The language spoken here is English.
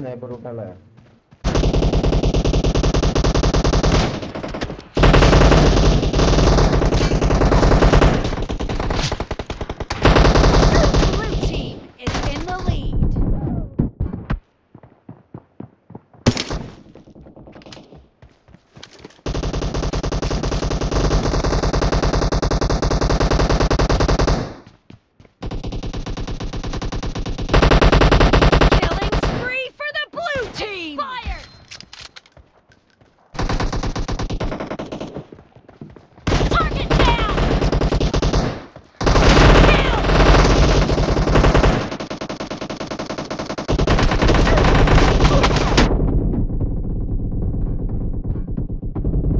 Ναι, μπορούμε καλά.